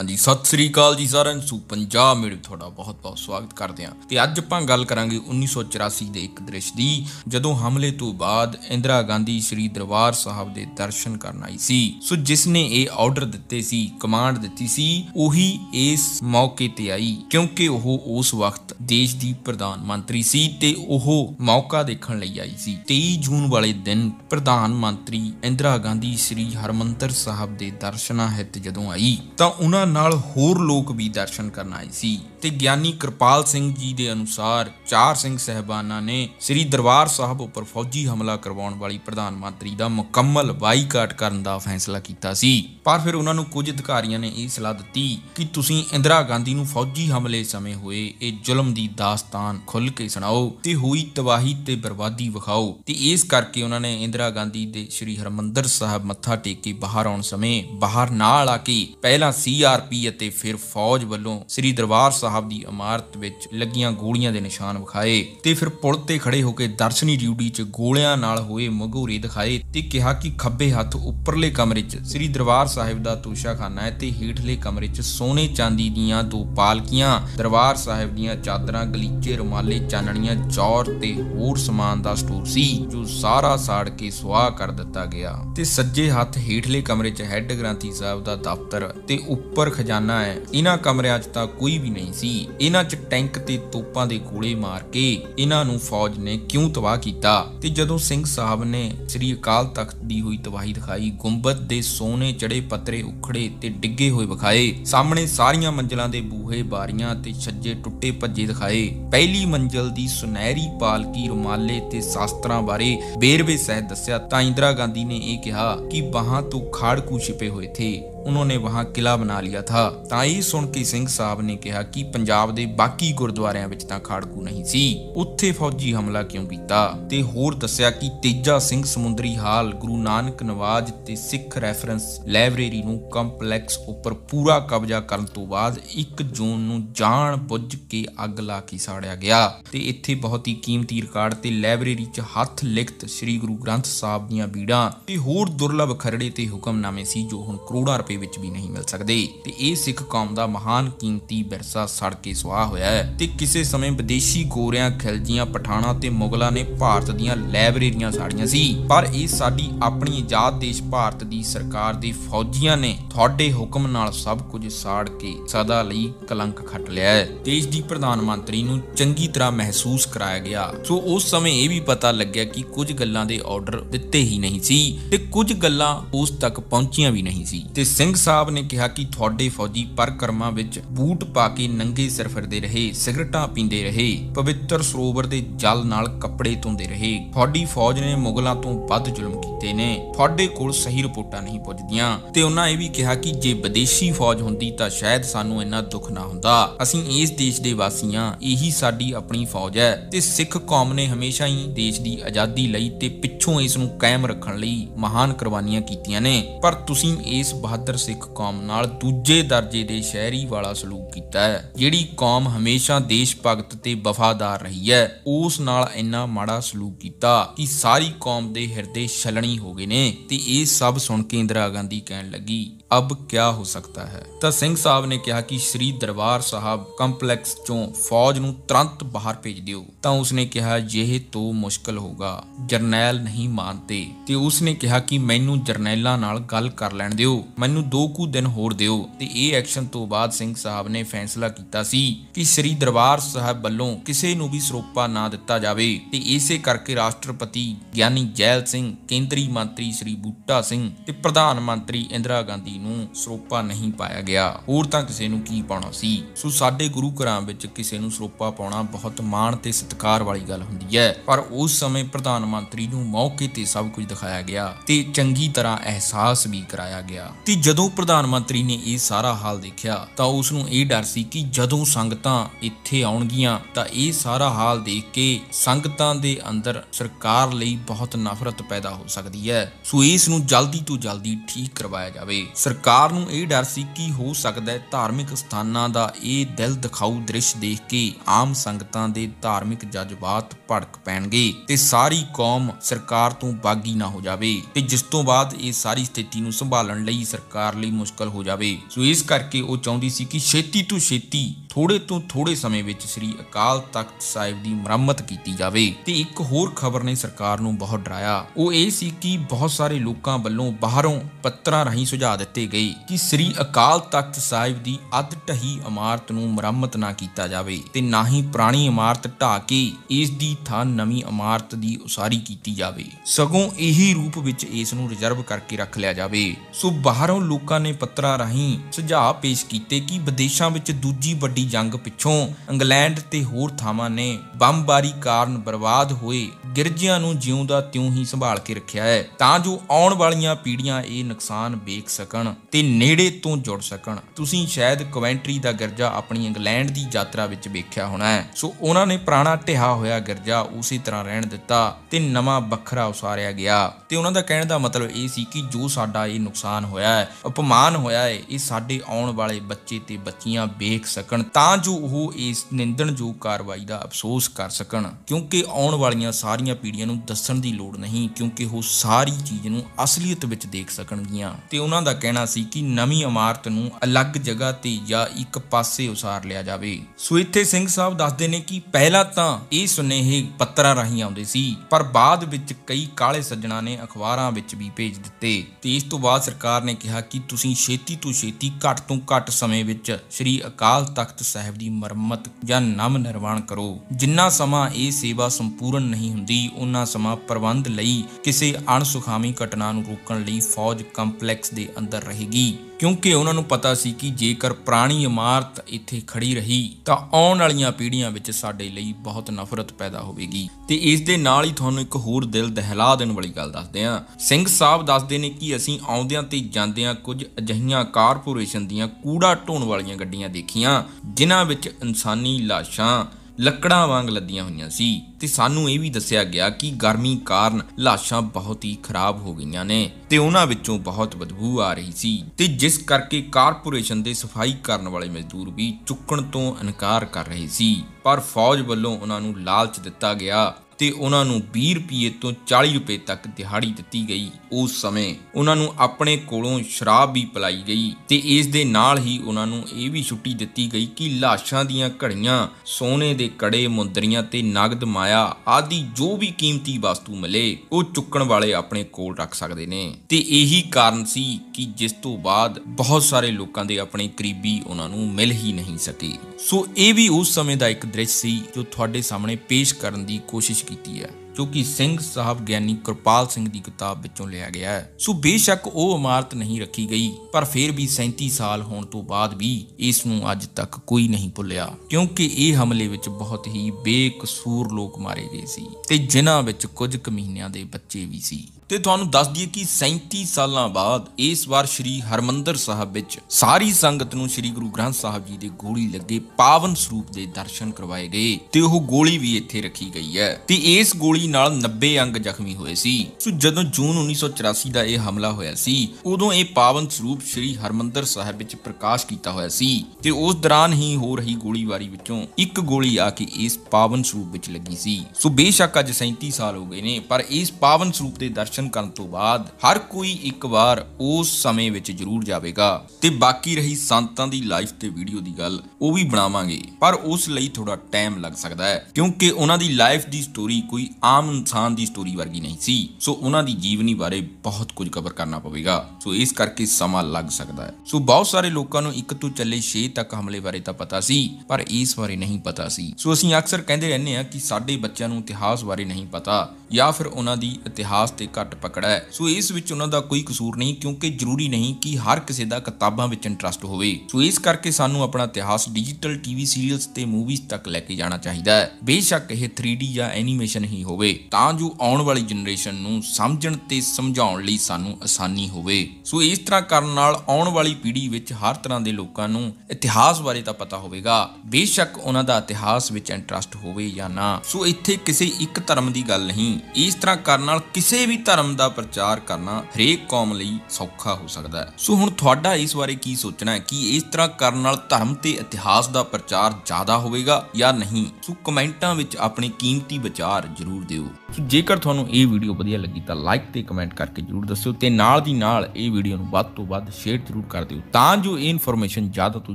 ਹਾਂਜੀ, ਸਤਿ ਸ੍ਰੀ ਅਕਾਲ ਜੀ ਸਾਰਿਆਂ ਨੂੰ। ਪੰਜਾਬ ਮੇਰੇ ਤੁਹਾਡਾ ਬਹੁਤ-ਬਹੁਤ ਸਵਾਗਤ ਕਰਦੇ ਹਾਂ। ਤੇ ਅੱਜ ਆਪਾਂ ਗੱਲ ਕਰਾਂਗੇ 1984 ਦੇ ਇੱਕ ਦ੍ਰਿਸ਼ ਦੀ, ਜਦੋਂ ਹਮਲੇ ਤੋਂ ਬਾਅਦ ਇੰਦਰਾ ਗਾਂਧੀ ਸ੍ਰੀ ਦਰਬਾਰ ਸਾਹਿਬ ਦੇ ਦਰਸ਼ਨ ਕਰਨ ਆਈ ਸੀ। ਸੋ ਜਿਸ ਨੇ ਇਹ ਆਰਡਰ ਦਿੱਤੇ ਸੀ ਕਮਾਂਡ ਦਿੱਤੀ ਸੀ, ਉਹੀ ਇਸ ਮੌਕੇ ਤੇ ਆਈ, ਕਿਉਂਕਿ ਉਹ ਉਸ ਵਕਤ ਦੇਸ਼ ਦੀ ਪ੍ਰਧਾਨ ਮੰਤਰੀ ਸੀ ਤੇ ਉਹ ਮੌਕਾ ਦੇਖਣ ਲਈ ਆਈ ਸੀ। 23 ਜੂਨ ਵਾਲੇ ਦਿਨ ਪ੍ਰਧਾਨ ਮੰਤਰੀ ਇੰਦਰਾ ਗਾਂਧੀ ਸ੍ਰੀ ਹਰਮੰਦਰ ਸਾਹਿਬ ਦੇ ਦਰਸ਼ਨਾਂ ਹਿੱਤ ਜਦੋਂ ਆਈ, ਤਾਂ ਉਹਨਾਂ ਨਾਲ ਹੋਰ ਲੋਕ ਵੀ ਦਰਸ਼ਨ ਕਰਨ ਆਏ ਸੀ। ਤੇ ਗਿਆਨੀ ਕਿਰਪਾਲ ਸਿੰਘ ਜੀ ਦੇ ਅਨੁਸਾਰ ਚਾਰ ਸਿੰਘ ਸਹਿਬਾਨਾਂ ਨੇ ਸ੍ਰੀ ਦਰਬਾਰ ਸਾਹਿਬ ਉੱਪਰ ਫੌਜੀ ਹਮਲਾ ਕਰਵਾਉਣ ਵਾਲੀ ਪ੍ਰਧਾਨ ਮੰਤਰੀ ਦਾ ਮੁਕੰਮਲ ਬਾਈਕਾਟ ਕਰਨ ਦਾ ਫੈਸਲਾ ਕੀਤਾ ਸੀ। ਪਰ ਫਿਰ ਉਹਨਾਂ ਨੂੰ ਕੁਝ ਅਧਿਕਾਰੀਆਂ ਨੇ ਇਹ ਸਲਾਹ ਦਿੱਤੀ ਕਿ ਤੁਸੀਂ ਇੰਦਰਾ ਗਾਂਧੀ ਨੂੰ ਫੌਜੀ ਹਮਲੇ ਸਮੇਂ ਹੋਏ ਇਹ ਜ਼ੁਲਮ ਦੀ ਦਾਸਤਾਨ ਖੁੱਲ ਕੇ ਸੁਣਾਓ ਤੇ ਹੋਈ ਤਬਾਹੀ ਤੇ ਬਰਬਾਦੀ ਵਿਖਾਓ। ਤੇ ਇਸ ਕਰਕੇ ਉਹਨਾਂ ਨੇ ਇੰਦਰਾ ਗਾਂਧੀ ਦੇ ਸ੍ਰੀ ਹਰਮੰਦਰ ਸਾਹਿਬ ਮੱਥਾ ਟੇਕ ਕੇ ਬਾਹਰ ਆਉਣ ਸਮੇਂ ਬਾਹਰ ਨਾਲ ਆ ਕੇ ਪਹਿਲਾਂ ਸੀਆਰਪੀ ਅਤੇ ਫਿਰ ਫੌਜ ਵੱਲੋਂ ਸ੍ਰੀ ਦਰਬਾਰ ਸਾਹਿਬ ਸਾਹਿਬ ਦੀ ਇਮਾਰਤ ਵਿੱਚ ਲੱਗੀਆਂ ਗੋਲੀਆਂ ਦੇ ਨਿਸ਼ਾਨ ਵਿਖਾਏ ਤੇ ਫਿਰ ਪੁਲ ਤੇ ਖੜੇ ਹੋ ਕੇ ਦਰਸ਼ਨੀ ਡਿਊਟੀ 'ਚ ਗੋਲਿਆਂ ਨਾਲ ਹੋਏ ਮਗੂਰੇ ਦਿਖਾਏ ਤੇ ਕਿਹਾ ਕਿ ਖੱਬੇ ਹੱਥ ਉੱਪਰਲੇ ਕਮਰੇ 'ਚ ਸ੍ਰੀ ਦਰਬਾਰ ਸਾਹਿਬ ਦਾ ਤੋਸ਼ਾਖਾਨਾ ਹੈ ਤੇ ਹੇਠਲੇ ਕਮਰੇ 'ਚ ਸੋਨੇ ਚਾਂਦੀ ਦੀਆਂ ਦੋ ਪਾਲਕੀਆਂ, ਦਰਬਾਰ ਸਾਹਿਬ ਦੀਆਂ ਚਾਦਰਾਂ, ਗਲੀਚੇ, ਰੁਮਾਲੇ, ਚਾਨਣੀਆਂ ਜੌਰ ਤੇ ਹੋਰ ਸਮਾਨ ਦਾ ਸਟੋਰ ਸੀ, ਜੋ ਸਾਰਾ ਸਾੜ ਕੇ ਸੁਆਹ ਕਰ ਦਿੱਤਾ ਗਿਆ। ਤੇ ਸੱਜੇ ਹੱਥ ਹੇਠਲੇ ਕਮਰੇ 'ਚ ਹੈੱਡ ਗ੍ਰੰਥੀ ਸਾਹਿਬ ਦਾ ਦਫ਼ਤਰ ਤੇ ਉੱਪਰ ਖਜ਼ਾਨਾ ਹੈ। ਇਹਨਾਂ ਕਮਰਿਆਂ 'ਚ ਤਾਂ ਕੋਈ ਵੀ ਨਹੀਂ ਸੀ। ਇਹਨਾਂ 'ਚ ਟੈਂਕ ਤੇ ਤੋਪਾਂ ਦੇ ਗੋਲੇ ਮਾਰ ਕੇ ਇਹਨਾਂ ਨੂੰ ਫੌਜ ਨੇ ਕਿਉਂ ਤਬਾਹ ਕੀਤਾ? ਤੇ ਜਦੋਂ ਸਿੰਘ ਸਾਹਿਬ ਨੇ ਸ੍ਰੀ ਅਕਾਲ ਤਖਤ ਦੀ ਹੋਈ ਤਬਾਹੀ ਦਿਖਾਈ, ਗੁੰਬਦ ਦੇ ਸੋਨੇ ਚੜੇ ਪੱਤਰੇ ਉਖੜੇ ਤੇ ਡਿੱਗੇ ਹੋਏ ਵਿਖਾਏ। ਸਾਹਮਣੇ ਸਾਰੀਆਂ ਮੰਜ਼ਲਾਂ ਦੇ ਬੂਹੇ, ਬਾਰੀਆਂ ਤੇ ਛੱਜੇ ਟੁੱਟੇ ਭੱਜੇ ਦਿਖਾਏ। ਪਹਿਲੀ ਮੰਜ਼ਲ ਦੀ ਸੁਨਹਿਰੀ ਪਾਲਕੀ, ਰੁਮਾਲੇ ਤੇ ਸ਼ਾਸਤਰਾਂ ਬਾਰੇ ਬੇਰਵੇ ਸਹਿ ਦੱਸਿਆ ਤਾਂ ਇੰਦਰਾ ਗਾਂਧੀ ਨੇ ਇਹ ਕਿਹਾ ਕਿ ਬਾਹਾਂ ਤੋਂ ਖਾੜਕੂ ਛਿਪੇ ਹੋਏ ਥੇ। उन्होंने वहां ਕਿਲਾ ਬਣਾ ਲਿਆ ਥਾ ਤਾਂ ਇਹ ਸੁਣ ਕੇ ਸਿੰਘ ਸਾਹਿਬ ਨੇ ਕਿਹਾ ਕਿ ਪੰਜਾਬ ਦੇ ਬਾਕੀ ਗੁਰਦੁਆਰਿਆਂ ਵਿੱਚ ਤਾਂ ਖਾੜਕੂ ਨਹੀਂ ਸੀ ਉੱਥੇ ਫੌਜੀ ਹਮਲਾ ਕਿਉਂ ਕੀਤਾ ਤੇ ਹੋਰ ਦੱਸਿਆ ਕਿ ਤੇਜਾ ਸਿੰਘ ਸਮੁੰਦਰੀ ਹਾਲ ਗੁਰੂ ਨਾਨਕ ਨਵਾਜ ਤੇ ਸਿੱਖ ਰੈਫਰੈਂਸ ਲਾਇਬ੍ਰੇਰੀ ਨੂੰ ਕੰਪਲੈਕਸ ਉੱਪਰ ਪੂਰਾ ਕਬਜ਼ਾ ਕਰਨ ਤੋਂ ਬਾਅਦ 1 ਜੂਨ ਨੂੰ ਜਾਣ ਬੁੱਝ ਕੇ ਅੱਗ ਲਾ ਕੇ ਸਾੜਿਆ ਗਿਆ ਤੇ ਇੱਥੇ ਬਹੁਤ ਹੀ ਕੀਮਤੀ ਰਿਕਾਰਡ ਤੇ ਲਾਇਬ੍ਰੇਰੀ 'ਚ ਹੱਥ ਲਿਖਤ ਸ੍ਰੀ ਗੁਰੂ ਗ੍ਰੰਥ ਸਾਹਿਬ ਦੀਆਂ ਬੀੜਾਂ ਤੇ ਹੋਰ ਦੁਰਲਭ ਖਰੜੇ ਤੇ ਹੁਕਮਨਾਮੇ ਸੀ ਜੋ ਹੁਣ ਕਰੋੜਾਂ ਰੁਪਏ ਵਿੱਚ ਵੀ ਨਹੀਂ ਮਿਲ ਸਕਦੇ। ਤੇ ਇਹ ਸਿੱਖ ਕੌਮ ਦਾ ਮਹਾਨ ਕੀਮਤੀ ਵਿਰਸਾ ਸੜ ਕੇ ਸੁਆਹ ਹੋਇਆ ਹੈ। ਤੇ ਕਿਸੇ ਸਮੇਂ ਵਿਦੇਸ਼ੀ ਗੋਰਿਆਂ, ਖਿਲਜੀਆਂ, ਪਠਾਣਾ ਤੇ ਮੁਗਲਾਂ ਨੇ ਭਾਰਤ ਦੀਆਂ ਲਾਇਬ੍ਰੇਰੀਆਂ ਸਾੜੀਆਂ ਸੀ। ਪਰ ਇਹ ਸਾਡੀ ਆਪਣੀ ਆਜ਼ਾਦ ਦੇਸ਼ ਭਾਰਤ ਦੀ ਸਰਕਾਰ ਦੇ ਫੌਜੀਆਂ ਨੇ ਤੁਹਾਡੇ ਹੁਕਮ ਨਾਲ ਸਭ ਕੁਝ ਸਾੜ ਕੇ ਸਦਾ ਲਈ ਕਲੰਕ ਖੱਟ ਲਿਆ ਹੈ। ਦੇਸ਼ ਦੀ ਪ੍ਰਧਾਨ ਮੰਤਰੀ ਨੂੰ ਚੰਗੀ ਤਰ੍ਹਾਂ ਮਹਿਸੂਸ ਕਰਾਇਆ ਗਿਆ। ਸੋ ਉਸ ਸਮੇਂ ਇਹ ਵੀ ਪਤਾ ਲੱਗਿਆ ਕਿ ਕੁਝ ਗੱਲਾਂ ਦੇ ਆਰਡਰ ਦਿੱਤੇ ਹੀ ਨਹੀਂ ਸੀ ਤੇ ਕੁਝ ਗੱਲਾਂ ਉਸ ਤੱਕ ਪਹੁੰਚੀਆਂ ਵੀ ਨਹੀਂ ਸੀ। ਤੇ ਸਿੰਘ ਸਾਹਿਬ ਨੇ ਕਿਹਾ ਕਿ ਤੁਹਾਡੇ ਫੌਜੀ ਪਰਕਰਮਾਂ ਵਿੱਚ ਬੂਟ ਪਾ ਕੇ ਨੰਗੇ ਸਿਰ ਫਿਰਦੇ ਰਹੇ, ਸਿਗਰਟਾਂ ਪੀਂਦੇ ਰਹੇ, ਪਵਿੱਤਰ ਸਰੋਵਰ ਦੇ ਜਲ ਨਾਲ ਕੱਪੜੇ ਧੋਂਦੇ ਰਹੇ। ਤੁਹਾਡੀ ਫੌਜ ਨੇ ਮੁਗਲਾਂ ਤੋਂ ਵੱਧ ਜ਼ੁਲਮ ਕੀਤੇ ਨੇ। ਤੁਹਾਡੇ ਕੋਲ ਸਹੀ ਰਿਪੋਰਟਾਂ ਨਹੀਂ ਪੁੱਜਦੀਆਂ। ਤੇ ਉਹਨਾਂ ਇਹ ਵੀ ਕਿਹਾ ਕਿ ਜੇ ਵਿਦੇਸ਼ੀ ਫੌਜ ਹੁੰਦੀ ਤਾਂ ਸ਼ਾਇਦ ਸਾਨੂੰ ਇੰਨਾ ਦੁੱਖ ਨਾ ਹੁੰਦਾ। ਅਸੀਂ ਇਸ ਦੇਸ਼ ਦੇ ਵਾਸੀਆਂ ਇਹੀ ਸਾਡੀ ਆਪਣੀ ਫੌਜ ਹੈ। ਤੇ ਸਿੱਖ ਕੌਮ ਨੇ ਹਮੇਸ਼ਾ ਹੀ ਦੇਸ਼ ਦੀ ਆਜ਼ਾਦੀ ਲਈ ਤੇ ਪਿੱਛੋਂ ਇਸ ਨੂੰ ਕਾਇਮ ਰੱਖਣ ਲਈ ਮਹਾਨ ਕੁਰਬਾਨੀਆਂ ਕੀਤੀਆਂ ਨੇ। ਪਰ ਤੁਸੀਂ ਇਸ ਬਹਾਦਰ ਸਿੱਖ ਕੌਮ ਨਾਲ ਦੂਜੇ ਦਰਜੇ ਦੇ ਸ਼ਹਿਰੀ ਵਾਲਾ ਸਲੂਕ ਕੀਤਾ ਹੈ। ਜਿਹੜੀ ਕੌਮ ਹਮੇਸ਼ਾ ਦੇਸ਼ ਭਗਤ ਤੇ ਵਫਾਦਾਰ ਰਹੀ ਹੈ, ਉਸ ਨਾਲ ਇੰਨਾ ਮਾੜਾ ਸਲੂਕ ਕੀਤਾ ਕਿ ਸਾਰੀ ਕੌਮ ਦੇ ਹਿਰਦੇ ਛਲਣੀ ਹੋ ਗਏ ਨੇ ਤੇ ਇਹ ਸਭ ਸੁਣ ਕੇ ਇੰਦਰਾ ਗਾਂਧੀ ਕਹਿਣ ਲੱਗੀ ਅਬ ਕਿਆ ਹੋ ਸਕਦਾ ਹੈ ਤਾਂ ਸਿੰਘ ਸਾਹਿਬ ਨੇ ਕਿਹਾ ਕਿ ਸ੍ਰੀ ਦਰਬਾਰ ਸਾਹਿਬ ਕੰਪਲੈਕਸ ਚੋਂ ਫੌਜ ਨੂੰ ਤੁਰੰਤ ਬਾਹਰ ਭੇਜ ਦਿਓ। ਤਾਂ ਉਸਨੇ ਕਿਹਾ ਇਹ ਤੋਂ ਮੁਸ਼ਕਲ ਹੋਗਾ ਜਰਨੈਲ ਨਹੀਂ ਮੰਨਦੇ ਤੇ ਉਸਨੇ ਕਿਹਾ ਕਿ ਮੈਨੂੰ ਜਰਨੈਲਾਂ ਨਾਲ ਗੱਲ ਕਰ ਲੈਣ ਦਿਓ। ਮੈਨੂੰ ਦੋ ਕੁ ਦਿਨ ਹੋਰ ਦਿਓ। ਤੇ ਇਹ ਐਕਸ਼ਨ ਤੋਂ ਬਾਅਦ ਸਿੰਘ ਸਾਹਿਬ ਨੇ ਫੈਸਲਾ ਕੀਤਾ ਸੀ ਕਿ ਸ੍ਰੀ ਦਰਬਾਰ ਸਾਹਿਬ ਵੱਲੋਂ ਕਿਸੇ ਨੂੰ ਵੀ ਸਰੋਪਾ ਨਾ ਦਿੱਤਾ ਜਾਵੇ। ਤੇ ਇਸੇ ਕਰਕੇ ਰਾਸ਼ਟਰਪਤੀ ਗਿਆਨੀ ਜੈਲ ਸਿੰਘ, ਕੇਂਦਰੀ ਮੰਤਰੀ ਸ੍ਰੀ ਬੂਟਾ ਸਿੰਘ ਤੇ ਪ੍ਰਧਾਨ ਮੰਤਰੀ ਇੰਦਰਾ ਗਾਂਧੀ ਨੂੰ ਸਰੋਪਾ ਨਹੀਂ ਪਾਇਆ ਗਿਆ। ਹੋਰ ਤਾਂ ਕਿਸੇ ਨੂੰ ਕੀ ਪਾਉਣਾ ਸੀ? ਸੋ ਸਾਡੇ ਗੁਰੂ ਘਰਾਂ ਵਿੱਚ ਕਿਸੇ ਨੂੰ ਸਰੋਪਾ ਪਾਉਣਾ ਬਹੁਤ ਮਾਣ ਤੇ ਸਤਿਕਾਰ ਵਾਲੀ ਗੱਲ ਹੁੰਦੀ ਹੈ। ਪਰ ਉਸ ਸਮੇਂ ਪ੍ਰਧਾਨ ਮੰਤਰੀ ਨੂੰ ਮੌਕੇ ਤੇ ਸਭ ਕੁਝ ਦਿਖਾਇਆ ਗਿਆ ਤੇ ਚੰਗੀ ਤਰ੍ਹਾਂ ਅਹਿਸਾਸ ਵੀ ਕਰਾਇਆ ਗਿਆ। ਤੇ ਜਦੋਂ ਪ੍ਰਧਾਨ ਮੰਤਰੀ ਨੇ ਇਹ ਸਾਰਾ ਹਾਲ ਦੇਖਿਆ, ਤਾਂ ਉਸ ਨੂੰ ਇਹ ਡਰ ਸੀ ਕਿ ਜਦੋਂ ਸੰਗਤਾਂ ਇੱਥੇ ਆਉਣਗੀਆਂ, ਤਾਂ ਇਹ ਸਾਰਾ ਹਾਲ ਦੇਖ ਕੇ ਸੰਗਤਾਂ ਦੇ ਅੰਦਰ ਸਰਕਾਰ ਲਈ ਬਹੁਤ ਨਫ਼ਰਤ ਪੈਦਾ ਹੋ ਸਕਦੀ ਹੈ। ਸੋ ਇਸ ਨੂੰ ਜਲਦੀ ਤੋਂ ਜਲਦੀ ਠੀਕ ਕਰਵਾਇਆ ਜਾਵੇ। ਸਰਕਾਰ ਨੂੰ ਇਹ ਡਰ ਸੀ ਕਿ ਹੋ ਸਕਦਾ ਹੈ ਧਾਰਮਿਕ ਸਥਾਨਾਂ ਦਾ ਇਹ ਦਿਲ ਦਿਖਾਊ ਦ੍ਰਿਸ਼ ਦੇਖ ਕੇ ਆਮ ਸੰਗਤਾਂ ਦੇ ਧਾਰਮਿਕ ਜਜ਼ਬਾਤ ਭੜਕ ਪੈਣਗੇ ਤੇ ਸਾਰੀ ਕੌਮ ਸਰਕਾਰ ਤੋਂ ਬਾਗੀ ਨਾ ਹੋ ਜਾਵੇ ਤੇ ਜਿਸ ਤੋਂ ਬਾਅਦ ਇਹ ਸਾਰੀ ਸਥਿਤੀ ਨੂੰ ਸੰਭਾਲਣ ਲਈ ਸਰਕਾਰ ਲਈ ਮੁਸ਼ਕਲ ਹੋ ਜਾਵੇ। ਸੋ ਇਸ ਕਰਕੇ ਉਹ ਚਾਹੁੰਦੀ ਸੀ ਕਿ ਛੇਤੀ ਤੋਂ ਛੇਤੀ ਥੋੜੇ ਤੋਂ ਥੋੜੇ ਸਮੇਂ ਵਿੱਚ ਸ੍ਰੀ ਅਕਾਲ ਤਖਤ ਸਾਹਿਬ ਦੀ ਮੁਰੰਮਤ ਕੀਤੀ ਜਾਵੇ ਤੇ ਇੱਕ ਹੋਰ ਖਬਰ ਨੇ ਸਰਕਾਰ ਨੂੰ ਬਹੁਤ ਡਰਾਇਆ। ਉਹ ਇਹ ਸੀ ਕਿ ਬਹੁਤ ਸਾਰੇ ਲੋਕਾਂ ਵੱਲੋਂ ਬਾਹਰੋਂ ਪੱਤਰਾਂ ਰਾਹੀਂ ਸੁਝਾਅ ਦਿੱਤੇ ਗਏ ਕਿ ਸ੍ਰੀ ਅਕਾਲ ਤਖਤ ਸਾਹਿਬ ਦੀ ਅੱਧ ਢਹੀ ਇਮਾਰਤ ਨੂੰ ਮੁਰੰਮਤ ਨਾ ਕੀਤਾ ਜਾਵੇ ਤੇ ਨਾ ਹੀ ਪੁਰਾਣੀ ਇਮਾਰਤ ਢਾ ਕੇ ਇਸ ਦੀ ਥਾਂ ਨਵੀਂ ਇਮਾਰਤ ਦੀ ਉਸਾਰੀ ਕੀਤੀ ਜਾਵੇ। ਸਗੋਂ ਇਹੀ ਰੂਪ ਵਿੱਚ ਇਸ ਨੂੰ ਰਿਜ਼ਰਵ ਕਰਕੇ ਰੱਖ ਲਿਆ ਜਾਵੇ। ਸੋ ਬਾਹਰੋਂ ਲੋਕਾਂ ਨੇ ਪੱਤਰਾਂ ਰਾਹੀਂ ਸੁਝਾਅ ਪੇਸ਼ ਕੀਤੇ ਕਿ ਵਿਦੇਸ਼ਾਂ ਵਿੱਚ ਦੂਜੀ ਵੱਡੀ ਜੰਗ ਪਿੱਛੋਂ ਇੰਗਲੈਂਡ ਤੇ ਹੋਰ ਥਾਵਾਂ ਨੇ ਬੰਬਾਰੀ ਕਾਰਨ ਬਰਬਾਦ ਹੋਏ ਗਿਰਜਿਆਂ ਨੂੰ ਜਿਉਂਦਾ ਤਿਉਂ ਹੀ ਸੰਭਾਲ ਕੇ ਰੱਖਿਆ ਹੈ। ਤਾਂ ਜੋ ਆਉਣ ਵਾਲੀਆਂ ਪੀੜ੍ਹੀਆਂ ਇਹ ਨੁਕਸਾਨ ਵੇਖ ਸਕਣ ਤੇ ਨੇੜੇ ਤੋਂ ਜੁੜ ਸਕਣ। ਤੁਸੀਂ ਸ਼ਾਇਦ ਕਵੈਂਟਰੀ ਦਾ ਗਿਰਜਾ ਆਪਣੀ ਇੰਗਲੈਂਡ ਦੀ ਯਾਤਰਾ ਵਿੱਚ ਵੇਖਿਆ ਹੋਣਾ ਹੈ। ਸੋ ਉਹਨਾਂ ਨੇ ਪੁਰਾਣਾ ਢਿਹਾ ਹੋਇਆ ਗਿਰਜਾ ਉਸੇ ਤਰ੍ਹਾਂ ਰਹਿਣ ਦਿੱਤਾ ਤੇ ਨਵਾਂ ਵੱਖਰਾ ਉਸਾਰਿਆ ਗਿਆ। ਤੇ ਉਹਨਾਂ ਦਾ ਕਹਿਣ ਦਾ ਮਤਲਬ ਇਹ ਸੀ ਕਿ ਜੋ ਸਾਡਾ ਇਹ ਨੁਕਸਾਨ ਹੋਇਆ ਹੈ, ਅਪਮਾਨ ਹੋਇਆ ਹੈ, ਇਹ ਸਾਡੇ ਆਉਣ ਵਾਲੇ ਬੱਚੇ ਤੇ ਬੱਚੀਆਂ ਵੇਖ ਸਕਣ ਤਾਂ ਜੋ ਉਹ ਇਸ ਨਿੰਦਣਯੋਗ ਕਾਰਵਾਈ ਦਾ ਅਫਸੋਸ ਕਰ ਸਕਣ, ਕਿਉਂਕਿ ਆਉਣ ਵਾਲੀਆਂ ਸਾਰੀਆਂ ਪੀੜ੍ਹੀਆਂ ਨੂੰ ਦੱਸਣ ਦੀ ਲੋੜ ਨਹੀਂ, ਕਿਉਂਕਿ ਉਹ ਸਾਰੀ ਚੀਜ਼ ਨੂੰ ਅਸਲੀਅਤ ਵਿੱਚ ਦੇਖ ਸਕਣਗੀਆਂ। ਤੇ ਉਹਨਾਂ ਦਾ ਕਹਿਣਾ ਸੀ ਕਿ ਨਵੀਂ ਇਮਾਰਤ ਨੂੰ ਅਲੱਗ ਜਗ੍ਹਾ ਤੇ ਜਾਂ ਇੱਕ ਪਾਸੇ ਉਸਾਰ ਲਿਆ ਜਾਵੇ। ਸੋ ਇੱਥੇ ਸਿੰਘ ਸਾਹਿਬ ਦੱਸਦੇ ਨੇ ਕਿ ਪਹਿਲਾਂ ਤਾਂ ਇਹ ਸੁਨੇਹੇ ਪੱਤਰਾਂ ਰਾਹੀਂ ਆਉਂਦੇ ਸੀ, ਪਰ ਬਾਅਦ ਵਿੱਚ ਕਈ ਕਾਲੇ ਸੱਜਣਾ ਨੇ ਅਖਬਾਰਾਂ ਵਿੱਚ ਵੀ ਭੇਜ ਦਿੱਤੇ। ਤੇ ਇਸ ਤੋਂ ਬਾਅਦ ਸਰਕਾਰ ਨੇ ਕਿਹਾ ਕਿ ਤੁਸੀਂ ਛੇਤੀ ਤੋਂ ਛੇਤੀ ਘੱਟ ਤੋਂ ਘੱਟ ਸਮੇਂ ਵਿੱਚ ਸ੍ਰੀ ਅਕਾਲ ਤਖਤ ਸਾਹਿਬ ਦੀ ਮੁਰੰਮਤ ਜਾਂ ਨਵ ਨਿਰਮਾਣ ਕਰੋ। ਜਿੰਨਾ ਸਮਾਂ ਇਹ ਸੇਵਾ ਸੰਪੂਰਨ ਨਹੀਂ ਹੁੰਦੀ ਉਹਨਾਂ ਸਮਾਂ ਪ੍ਰਬੰਧ ਲਈ ਕਿਸੇ ਅਣਸੁਖਾਵੀ ਘਟਨਾ ਨੂੰ ਰੋਕਣ ਲਈ ਫੌਜ ਕੰਪਲੈਕਸ ਦੇ ਅੰਦਰ ਰਹੇਗੀ। ਕਿਉਂਕਿ ਉਹਨਾਂ ਨੂੰ ਪਤਾ ਸੀ ਕਿ ਜੇਕਰ ਪੁਰਾਣੀ ਇਮਾਰਤ ਇੱਥੇ ਖੜੀ ਰਹੀ, ਤਾਂ ਆਉਣ ਵਾਲੀਆਂ ਪੀੜ੍ਹੀਆਂ ਵਿੱਚ ਸਾਡੇ ਲਈ ਬਹੁਤ ਨਫ਼ਰਤ ਪੈਦਾ ਹੋਵੇਗੀ। ਤੇ ਇਸ ਦੇ ਨਾਲ ਹੀ ਤੁਹਾਨੂੰ ਇੱਕ ਹੋਰ ਦਿਲ ਦਹਿਲਾ ਦੇਣ ਵਾਲੀ ਗੱਲ ਦੱਸਦੇ ਹਾਂ। ਸਿੰਘ ਸਾਹਿਬ ਦੱਸਦੇ ਨੇ ਕਿ ਅਸੀਂ ਆਉਂਦਿਆਂ ਤੇ ਜਾਂਦਿਆਂ ਕੁਝ ਅਜਿਹੀਆਂ ਕਾਰਪੋਰੇਸ਼ਨ ਦੀਆਂ ਕੂੜਾ ਢੋਣ ਵਾਲੀਆਂ ਗੱਡੀਆਂ ਦੇਖੀਆਂ, ਜਿਨ੍ਹਾਂ ਵਿੱਚ ਇਨਸਾਨੀ ਲਾਸ਼ਾਂ ਲੱਕੜਾਂ ਵਾਂਗ ਲੱਦੀਆਂ ਹੋਈਆਂ ਸੀ ਤੇ ਸਾਨੂੰ ਇਹ ਵੀ ਦੱਸਿਆ ਗਿਆ ਕਿ ਗਰਮੀ ਕਾਰਨ ਲਾਸ਼ਾਂ ਬਹੁਤ ਹੀ ਖਰਾਬ ਹੋ ਗਈਆਂ ਨੇ ਤੇ ਉਹਨਾਂ ਵਿੱਚੋਂ ਬਹੁਤ ਬਦਬੂ ਆ ਰਹੀ ਸੀ ਤੇ ਜਿਸ ਕਰਕੇ ਕਾਰਪੋਰੇਸ਼ਨ ਦੇ ਸਫ਼ਾਈ ਕਰਨ ਵਾਲੇ ਮਜ਼ਦੂਰ ਵੀ ਚੁੱਕਣ ਤੋਂ ਇਨਕਾਰ ਕਰ ਰਹੇ ਸੀ। ਪਰ ਫੌਜ ਵੱਲੋਂ ਉਹਨਾਂ ਨੂੰ ਲਾਲਚ ਦਿੱਤਾ ਗਿਆ ਤੇ ਉਹਨਾਂ ਨੂੰ 20 ਰੁਪਏ ਤੋਂ 40 ਰੁਪਏ ਤੱਕ ਦਿਹਾੜੀ ਦਿੱਤੀ ਗਈ। ਉਸ ਸਮੇਂ ਉਹਨਾਂ ਨੂੰ ਆਪਣੇ ਕੋਲੋਂ ਸ਼ਰਾਬ ਵੀ ਪਿਲਾਈ ਗਈ ਤੇ ਇਸ ਦੇ ਨਾਲ ਹੀ ਉਹਨਾਂ ਨੂੰ ਇਹ ਵੀ ਛੁੱਟੀ ਦਿੱਤੀ ਗਈ ਕਿ ਲਾਸ਼ਾਂ ਦੀਆਂ ਘੜੀਆਂ, ਸੋਨੇ ਦੇ ਕੜੇ, ਮੁੰਦਰੀਆਂ ਤੇ ਨਗਦ ਮਾਇਆ ਆਦਿ ਜੋ ਵੀ ਕੀਮਤੀ ਵਸਤੂ ਮਿਲੇ, ਉਹ ਚੁੱਕਣ ਵਾਲੇ ਆਪਣੇ ਕੋਲ ਰੱਖ ਸਕਦੇ ਨੇ। ਤੇ ਇਹੀ ਕਾਰਨ ਸੀ ਕਿ ਜਿਸ ਤੋਂ ਬਾਅਦ ਬਹੁਤ ਸਾਰੇ ਲੋਕਾਂ ਦੇ ਆਪਣੇ ਕਰੀਬੀ ਉਹਨਾਂ ਨੂੰ ਮਿਲ ਹੀ ਨਹੀਂ ਸਕੇ। ਸੋ ਇਹ ਵੀ ਉਸ ਸਮੇਂ ਦਾ ਇੱਕ ਦ੍ਰਿਸ਼ ਸੀ ਜੋ ਤੁਹਾਡੇ ਸਾਹਮਣੇ ਪੇਸ਼ ਕਰਨ ਦੀ ਕੋਸ਼ਿਸ਼ ਕੀਤੀ ਹੈ, ਜੋ ਕਿ ਸਿੰਘ ਸਾਹਿਬ ਗਿਆਨੀ ਕਿਰਪਾਲ ਸਿੰਘ ਦੀ ਕਿਤਾਬ ਵਿੱਚੋਂ ਲਿਆ ਗਿਆ ਹੈ। ਸੋ ਬੇਸ਼ੱਕ ਉਹ ਇਮਾਰਤ ਨਹੀਂ ਰੱਖੀ ਗਈ, ਪਰ ਫਿਰ ਵੀ 37 ਸਾਲ ਹੋਣ ਤੋਂ ਬਾਅਦ ਵੀ ਇਸ ਨੂੰ ਅੱਜ ਤੱਕ ਕੋਈ ਨਹੀਂ ਭੁੱਲਿਆ, ਕਿਉਂਕਿ ਇਹ ਹਮਲੇ ਵਿੱਚ ਬਹੁਤ ਹੀ ਬੇਕਸੂਰ ਲੋਕ ਮਾਰੇ ਗਏ ਸੀ ਤੇ ਜਿਨ੍ਹਾਂ ਵਿੱਚ ਕੁਝ ਕੁ ਮਹੀਨਿਆਂ ਦੇ ਬੱਚੇ ਵੀ ਸੀ। ਤੇ ਤੁਹਾਨੂੰ ਦੱਸ ਦਈਏ ਕਿ 37 ਸਾਲਾਂ ਬਾਅਦ ਇਸ ਵਾਰ ਸ੍ਰੀ ਹਰਮੰਦਰ ਸਾਹਿਬ ਵਿੱਚ ਸਾਰੀ ਸੰਗਤ ਨੂੰ ਸ੍ਰੀ ਗੁਰੂ ਗ੍ਰੰਥ ਸਾਹਿਬ ਜੀ ਦੇ ਗੋਲੀ ਲੱਗੇ ਪਾਵਨ ਸਰੂਪ ਦੇ ਦਰਸ਼ਨ ਕਰਵਾਏ ਗਏ ਤੇ ਉਹ ਗੋਲੀ ਵੀ ਇੱਥੇ ਰੱਖੀ ਗਈ ਹੈ ਤੇ ਇਸ ਗੋਲੀ ਨਾਲ 90 ਅੰਗ ਜ਼ਖਮੀ ਹੋਏ ਸੀ। ਸੋ ਜਦੋਂ ਜੂਨ 1984 ਦਾ ਇਹ ਹਮਲਾ ਹੋਇਆ ਸੀ, ਉਦੋਂ ਇਹ ਪਾਵਨ ਸਰੂਪ ਸ੍ਰੀ ਹਰਮੰਦਰ ਸਾਹਿਬ ਵਿੱਚ ਪ੍ਰਕਾਸ਼ ਕੀਤਾ ਹੋਇਆ ਸੀ ਤੇ ਉਸ ਦੌਰਾਨ ਹੀ ਹੋ ਰਹੀ ਗੋਲੀਬਾਰੀ ਵਿੱਚੋਂ ਇੱਕ ਗੋਲੀ ਆ ਕੇ ਇਸ ਪਾਵਨ ਸਰੂਪ ਵਿੱਚ ਲੱਗੀ ਸੀ। ਸੋ ਬੇਸ਼ੱਕ ਅੱਜ 37 ਸਾਲ ਹੋ ਗਏ ਨੇ, ਪਰ ਇਸ ਪਾਵਨ ਸਰੂਪ ਦੇ ਦਰਸ਼ਨ ਕਰਨ ਤੋਂ ਬਾਅਦ ਹਰ ਕੋਈ ਇੱਕ ਵਾਰ ਉਸ ਸਮੇਂ ਵਿੱਚ ਜ਼ਰੂਰ ਜਾਵੇਗਾ ਤੇ ਬਾਕੀ ਰਹੀ ਸੰਤਾਂ ਦੀ ਲਾਈਫ ਤੇ ਵੀਡੀਓ ਦੀ ਗੱਲ, ਉਹ ਵੀ ਬਣਾਵਾਂਗੇ। ਪਰ ਉਸ ਲਈ ਥੋੜਾ ਟਾਈਮ ਲੱਗ ਸਕਦਾ ਹੈ, ਕਿਉਂਕਿ ਉਹਨਾਂ ਦੀ ਲਾਈਫ ਦੀ ਸਟੋਰੀ ਕੋਈ ਆਮ ਇਨਸਾਨ ਦੀ ਸਟੋਰੀ ਵਰਗੀ ਨਹੀਂ ਸੀ। ਸੋ ਉਹਨਾਂ ਦੀ ਜੀਵਨੀ ਬਾਰੇ ਬਹੁਤ ਕੁਝ ਕਵਰ ਕਰਨਾ ਪਵੇਗਾ। ਸੋ ਇਸ ਕਰਕੇ ਸਮਾਂ ਲੱਗ ਸਕਦਾ ਹੈ। ਸੋ ਬਹੁਤ ਸਾਰੇ ਲੋਕਾਂ ਨੂੰ ਇੱਕ ਤੋਂ ਚੱਲੇ 6 ਤੱਕ ਹਮਲੇ ਬਾਰੇ ਤਾਂ ਪਤਾ ਸੀ, ਪਰ ਇਸ ਬਾਰੇ ਨਹੀਂ ਪਤਾ ਸੀ। ਸੋ ਅਸੀਂ ਅਕਸਰ ਕਹਿੰਦੇ ਰਹਿੰਦੇ ਹਾਂ ਕਿ ਸਾਡੇ ਬੱਚਿਆਂ ਨੂੰ ਇਤਿਹਾਸ ਬਾਰੇ ਨਹੀਂ ਪਤਾ, ਜਾਂ ਫਿਰ ਉਹਨਾਂ ਦੀ ਇਤਿਹਾਸ ਤੇ ਘੱਟ ਪਕੜ ਹੈ। ਸੋ ਇਸ ਵਿੱਚ ਉਹਨਾਂ ਦਾ ਕੋਈ ਕਸੂਰ ਨਹੀਂ, ਕਿਉਂਕਿ ਜ਼ਰੂਰੀ ਨਹੀਂ ਕਿ ਹਰ ਕਿਸੇ ਦਾ ਕਿਤਾਬਾਂ ਵਿੱਚ ਇੰਟਰਸਟ ਹੋਵੇ। ਸੋ ਇਸ ਕਰਕੇ ਸਾਨੂੰ ਆਪਣਾ ਇਤਿਹਾਸ ਡਿਜੀਟਲ ਟੀਵੀ ਸੀਰੀਅਲਸ ਤੇ ਮੂਵੀਜ਼ ਤੱਕ ਲੈ ਕੇ ਜਾਣਾ ਚਾਹੀਦਾ ਹੈ। ਬੇਸ਼ੱਕ ਇਹ 3D ਜਾਂ ਐਨੀਮੇਸ਼ਨ ਹੀ ਹੋਵੇ, ਤਾਂ ਜੋ ਆਉਣ ਵਾਲੀ ਜਨਰੇਸ਼ਨ ਨੂੰ ਸਮਝਣ ਤੇ ਸਮਝਾਉਣ ਲਈ ਸਾਨੂੰ ਆਸਾਨੀ ਹੋਵੇ। ਸੋ ਇਸ ਤਰ੍ਹਾਂ ਕਰਨ ਨਾਲ ਆਉਣ ਵਾਲੀ ਪੀੜ੍ਹੀ ਵਿੱਚ ਹਰ ਤਰ੍ਹਾਂ ਦੇ ਲੋਕਾਂ ਨੂੰ ਇਤਿਹਾਸ ਬਾਰੇ ਤਾਂ ਪਤਾ ਹੋਵੇਗਾ। ਬੇਸ਼ੱਕ ਉਹਨਾਂ ਦਾ ਇਤਿਹਾਸ ਵਿੱਚ ਇੰਟਰਸਟ ਹੋਵੇ ਜਾਂ ਨਾ। ਸੋ ਇੱਥੇ ਕਿਸੇ ਇੱਕ ਧਰਮ ਦੀ ਗੱਲ ਨਹੀਂ। ਇਸ ਤਰ੍ਹਾਂ ਕਰਨ ਨਾਲ ਕਿਸੇ ਵੀ ਧਰਮ ਧਰਮ ਦਾ ਪ੍ਰਚਾਰ ਕਰਨਾ ਹਰੇਕ ਕੌਮ ਲਈ ਸੌਖਾ ਹੋ ਸਕਦਾ ਹੈ। ਸੋ ਹੁਣ ਤੁਹਾਡਾ ਇਸ ਬਾਰੇ ਕੀ ਸੋਚਣਾ ਹੈ ਕਿ ਇਸ ਤਰ੍ਹਾਂ ਕਰਨ ਨਾਲ ਧਰਮ ਤੇ ਇਤਿਹਾਸ ਦਾ ਪ੍ਰਚਾਰ ਜ਼ਿਆਦਾ ਹੋਵੇਗਾ ਜਾਂ ਨਹੀਂ? ਸੋ ਕਮੈਂਟਾਂ ਵਿੱਚ ਆਪਣੇ ਕੀਮਤੀ ਵਿਚਾਰ ਜ਼ਰੂਰ ਦਿਓ। ਸੋ ਜੇਕਰ ਤੁਹਾਨੂੰ ਇਹ ਵੀਡੀਓ ਵਧੀਆ ਲੱਗੀ ਤਾਂ ਲਾਈਕ ਤੇ ਕਮੈਂਟ ਕਰਕੇ ਜ਼ਰੂਰ ਦੱਸਿਓ ਤੇ ਨਾਲ ਦੀ ਨਾਲ ਇਹ ਵੀਡੀਓ ਨੂੰ ਵੱਧ ਤੋਂ ਵੱਧ ਸ਼ੇਅਰ ਜ਼ਰੂਰ ਕਰ ਦਿਓ ਤਾਂ ਜੋ ਇਹ ਇਨਫੋਰਮੇਸ਼ਨ ਜ਼ਿਆਦਾ ਤੋਂ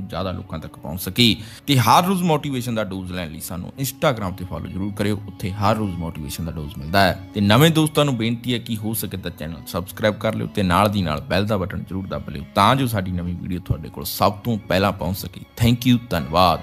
ਜ਼ਿਆਦਾ ਲੋਕਾਂ ਤੱਕ ਪਹੁੰਚ ਸਕੇ। ਤੇ ਹਰ ਰੋਜ਼ ਮੋਟੀਵੇਸ਼ਨ ਦਾ ਡੋਜ਼ ਲੈਣ ਲਈ ਸਾਨੂੰ ਇੰਸਟਾਗ੍ਰam ਤੇ ਫੋਲੋ ਜ਼ਰੂਰ ਕਰਿਓ। ਉੱਥੇ ਹਰ ਰੋਜ਼ ਮੋਟੀਵੇਸ਼ਨ ਦਾ ਡੋਜ਼ ਮਿਲਦਾ ਹੈ। ਤੇ ਨਵੇਂ ਦੋਸਤਾਂ ਨੂੰ ਬੇਨਤੀ ਹੈ ਕਿ ਹੋ ਸਕੇ ਤਾਂ ਚੈਨਲ ਸਬਸਕ੍ਰਾਈਬ ਕਰ ਲਿਓ ਤੇ ਨਾਲ ਦੀ ਨਾਲ ਬੈਲ ਦਾ ਬਟਨ ਜ਼ਰੂਰ ਦੱਬ ਲਿਓ ਤਾਂ ਜੋ ਸਾਡੀ ਨਵੀਂ ਵੀਡੀਓ ਤੁਹਾਡੇ ਕੋਲ ਸਭ ਤੋਂ ਪਹਿਲਾਂ ਪਹੁੰਚ ਸਕੇ। ਥੈਂਕ ਯੂ ਧੰਨਵਾਦ।